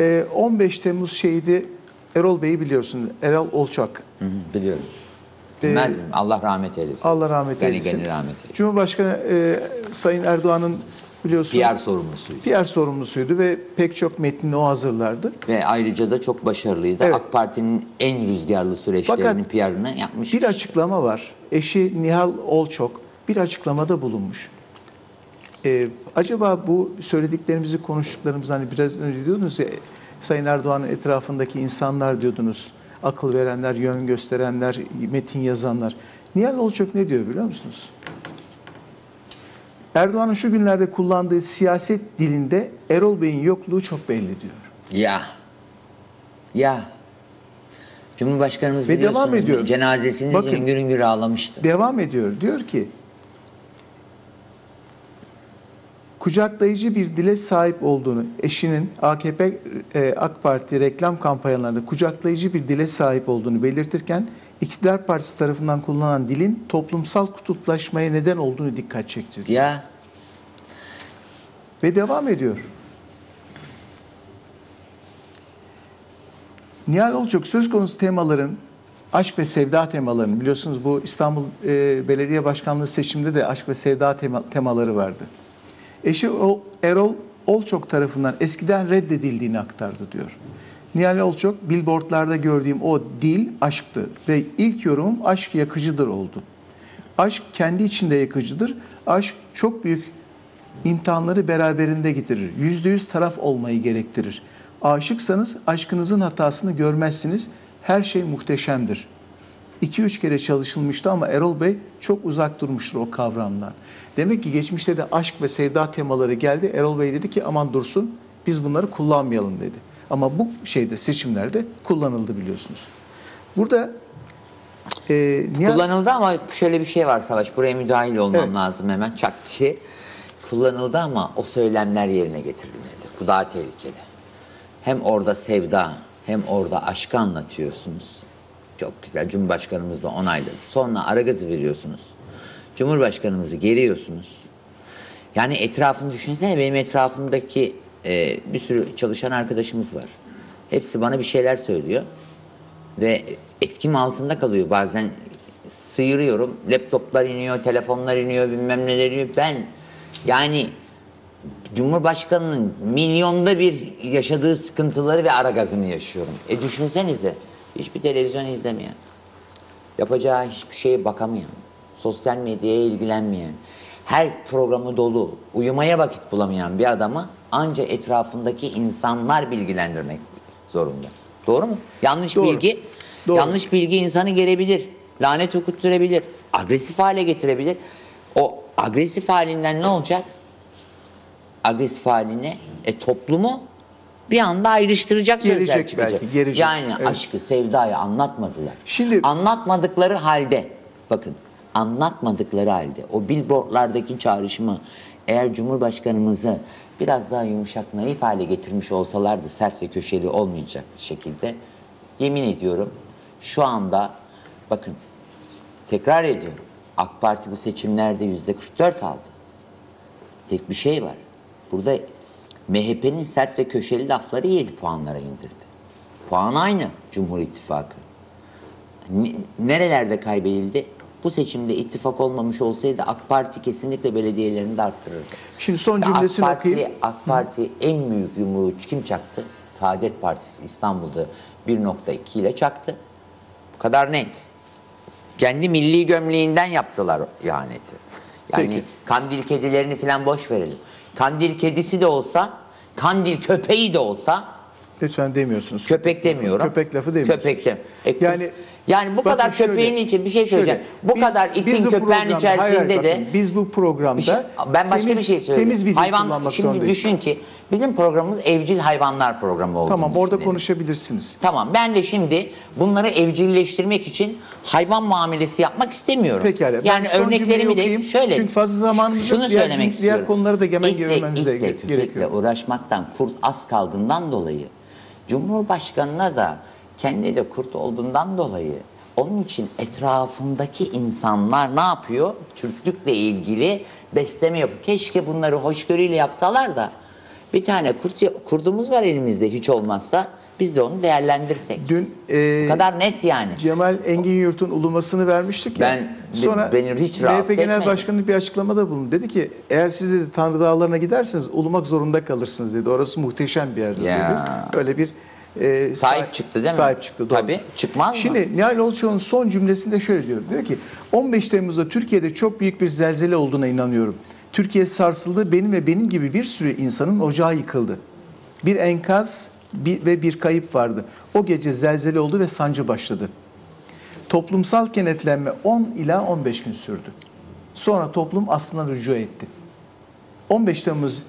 Ee, 15 Temmuz şehidi Erol Bey'i biliyorsun. Erol Olçak. Hı hı, biliyorum. Ee, Bilmez miyim? Allah rahmet eylesin. Allah rahmet Gani eylesin. gani rahmet eylesin. Cumhurbaşkanı e, Sayın Erdoğan'ın biliyorsun PR sorumlusuydu. PR sorumlusuydu ve pek çok metnini o hazırlardı. Ve ayrıca da çok başarılıydı. Evet. AK Parti'nin en rüzgarlı süreçlerinin PR'ını yapmış. Bir açıklama var. Eşi Nihal Olçok bir açıklamada bulunmuş. Ee, acaba bu söylediklerimizi konuştuklarımız hani biraz önce diyordunuz ya Sayın Erdoğan'ın etrafındaki insanlar diyordunuz. Akıl verenler, yön gösterenler, metin yazanlar. Nihal Olçok ne diyor biliyor musunuz? Erdoğan'ın şu günlerde kullandığı siyaset dilinde Erol Bey'in yokluğu çok belli diyor. Ya. Ya. Cumhurbaşkanımız Ve biliyorsunuz devam ediyor. cenazesini Bakın. hüngür hüngür ağlamıştı. Devam ediyor. Diyor ki kucaklayıcı bir dile sahip olduğunu, eşinin AKP e, AK Parti reklam kampanyalarında kucaklayıcı bir dile sahip olduğunu belirtirken iktidar partisi tarafından kullanılan dilin toplumsal kutuplaşmaya neden olduğunu dikkat çekti. diyor. Ya. Ve devam ediyor. Nihal Olçok söz konusu temaların aşk ve sevda temalarını biliyorsunuz bu İstanbul e, Belediye Başkanlığı seçiminde de aşk ve sevda tema- temaları vardı. Eşi Erol Olçok tarafından eskiden reddedildiğini aktardı diyor. Nihal Olçok billboardlarda gördüğüm o dil aşktı ve ilk yorumum aşk yakıcıdır oldu. Aşk kendi içinde yakıcıdır. Aşk çok büyük imtihanları beraberinde getirir. Yüzde yüz taraf olmayı gerektirir. Aşıksanız aşkınızın hatasını görmezsiniz. Her şey muhteşemdir. 2-3 kere çalışılmıştı ama Erol Bey çok uzak durmuştur o kavramdan. Demek ki geçmişte de aşk ve sevda temaları geldi. Erol Bey dedi ki aman dursun biz bunları kullanmayalım dedi. Ama bu şeyde seçimlerde kullanıldı biliyorsunuz. Burada e, Nihal- Kullanıldı ama şöyle bir şey var Savaş. Buraya müdahil olmam Evet. lazım hemen diye. Kullanıldı ama o söylemler yerine getirilmedi. Bu daha tehlikeli. Hem orada sevda hem orada aşkı anlatıyorsunuz. Çok güzel. Cumhurbaşkanımız da onayladı. Sonra ara gazı veriyorsunuz. Cumhurbaşkanımızı geriyorsunuz. Yani etrafını düşünsene benim etrafımdaki e, bir sürü çalışan arkadaşımız var. Hepsi bana bir şeyler söylüyor ve etkim altında kalıyor. Bazen sıyırıyorum. Laptoplar iniyor, telefonlar iniyor, bilmem neler iniyor. Ben yani Cumhurbaşkanının milyonda bir yaşadığı sıkıntıları ve ara gazını yaşıyorum. E düşünsenize hiçbir televizyon izlemeyen, yapacağı hiçbir şeye bakamayan, sosyal medyaya ilgilenmeyen, her programı dolu, uyumaya vakit bulamayan bir adamı ancak etrafındaki insanlar bilgilendirmek zorunda. Doğru mu? Yanlış Doğru. bilgi, Doğru. yanlış bilgi insanı gelebilir, lanet okutturabilir, agresif hale getirebilir. O agresif halinden ne olacak? Agresif haline e, toplumu bir anda ayrıştıracak sözler Gelecek çıkacak. belki, gelecek. Yani Evet. aşkı, sevdayı anlatmadılar. Şimdi- anlatmadıkları halde bakın anlatmadıkları halde o billboardlardaki çağrışımı eğer Cumhurbaşkanımızı biraz daha yumuşak naif hale getirmiş olsalardı sert ve köşeli olmayacak şekilde yemin ediyorum şu anda bakın tekrar ediyorum AK Parti bu seçimlerde yüzde 44 aldı. Tek bir şey var. Burada MHP'nin sert ve köşeli lafları 7 puanlara indirdi. Puan aynı Cumhur İttifakı. Ne- Nerelerde kaybedildi? Bu seçimde ittifak olmamış olsaydı AK Parti kesinlikle belediyelerini de arttırırdı. Şimdi son cümlesini AK Parti, okuyayım. AK Parti en büyük yumruğu kim çaktı? Saadet Partisi İstanbul'da 1.2 ile çaktı. Bu kadar net. Kendi milli gömleğinden yaptılar ihaneti. Yani Peki. kandil kedilerini falan boş verelim. Kandil kedisi de olsa, kandil köpeği de olsa lütfen demiyorsunuz. Köpek demiyorum. Köpek lafı demiyorsunuz. Köpek dem. E, Yani- yani bu kadar şöyle, köpeğin için bir şey söyleyeceğim. şöyle, bu biz- kadar itin köpeğin içerisinde hayır, de bakın, biz bu programda şey- ben başka temiz- bir şey söyleyeyim. Temiz bir dil Hayvan kullanmak şimdi zorundayız. düşün ki bizim programımız evcil hayvanlar programı olduğunu Tamam orada düşünelim. konuşabilirsiniz. Tamam ben de şimdi bunları evcilleştirmek için hayvan muamelesi yapmak istemiyorum. Pekala, Yani örneklerimi de okuyayım. şöyle. Çünkü fazla zamanımız şunu yok. Diğer söylemek diğer istiyorum. konuları da İtle- görmemiz de itle, köpekle gerekiyor. uğraşmaktan kurt az kaldığından dolayı Cumhurbaşkanına da kendi de kurt olduğundan dolayı onun için etrafındaki insanlar ne yapıyor? Türklükle ilgili besleme yapıyor. Keşke bunları hoşgörüyle yapsalar da Bir tane kurt, kurdumuz var elimizde hiç olmazsa biz de onu değerlendirsek. Dün e, Bu kadar net yani. Cemal Engin Yurt'un ulumasını vermiştik ya. Ben- beni hiç rahatsız MHP Genel etmedi. Başkanı bir açıklamada bulundu. Dedi ki eğer siz dedi Tanrı Dağları'na giderseniz ulumak zorunda kalırsınız dedi. Orası muhteşem bir yerdir Ya. dedi. Öyle bir e, Sahip çıktı değil mi? Sahip çıktı. Doğru. Tabii, çıkmaz mı? Şimdi Nihal Olçoğ'un son cümlesinde şöyle diyor. Diyor ki 15 Temmuz'da Türkiye'de çok büyük bir zelzele olduğuna inanıyorum. Türkiye sarsıldı. Benim ve benim gibi bir sürü insanın ocağı yıkıldı. Bir enkaz bir, ve bir kayıp vardı. O gece zelzele oldu ve sancı başladı. Toplumsal kenetlenme 10 ila 15 gün sürdü. Sonra toplum aslında rücu etti. 15 Temmuz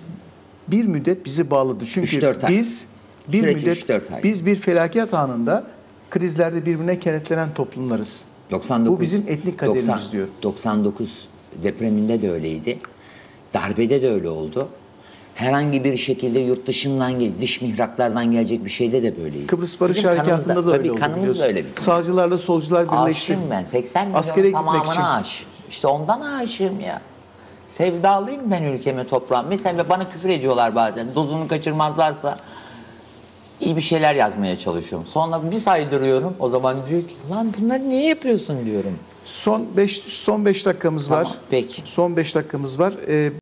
bir müddet bizi bağladı. Çünkü 3-4 ay. biz bir Süreç müddet 3-4 ay. biz bir felaket anında krizlerde birbirine kenetlenen toplumlarız. 99. Bu bizim etnik kaderimiz 90 diyor. 99 depreminde de öyleydi. Darbede de öyle oldu. Herhangi bir şekilde yurt dışından gel, dış mihraklardan gelecek bir şeyde de böyleydi. Kıbrıs Barış Bizim kanımızda- Harekatı'nda da öyle tabii oldu kanımız biliyorsun. da öyle bizim. Sağcılarla solcular birleşti. Aşığım ben. 80 milyon Askere gitmek tamamına için. aşık. İşte ondan aşığım ya. Sevdalıyım ben ülkeme toplam. Mesela bana küfür ediyorlar bazen. Dozunu kaçırmazlarsa iyi bir şeyler yazmaya çalışıyorum. Sonra bir saydırıyorum. O zaman diyor ki lan bunları niye yapıyorsun diyorum. Son 5 son 5 dakikamız Tamam, var. peki. Son 5 dakikamız var. Ee,